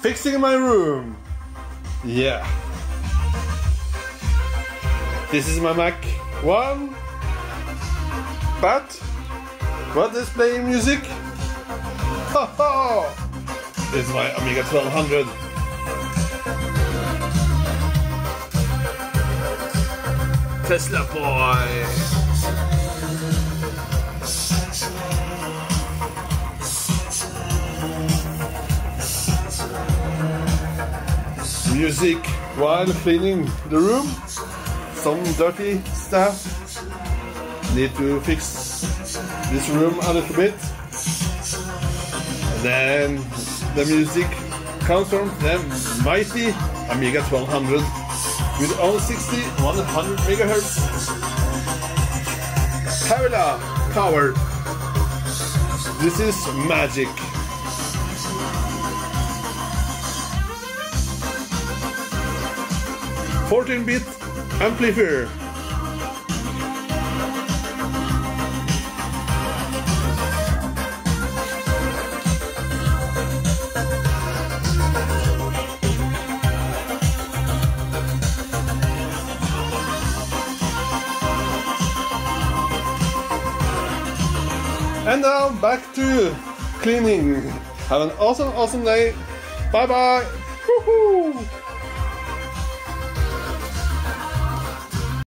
fixing my room. Yeah. This is my Mac 1. But what is playing music? Ha ha! It's my Amiga 1200. Tesla boy. Music while cleaning the room. Some dirty stuff. Need to fix this room a little bit. Then the music comes from the mighty Amiga 1200 with all 60 100 megahertz. Havila power. This is magic. Fourteen bit amplifier. And now back to cleaning. Have an awesome, awesome day. Bye bye. Woohoo!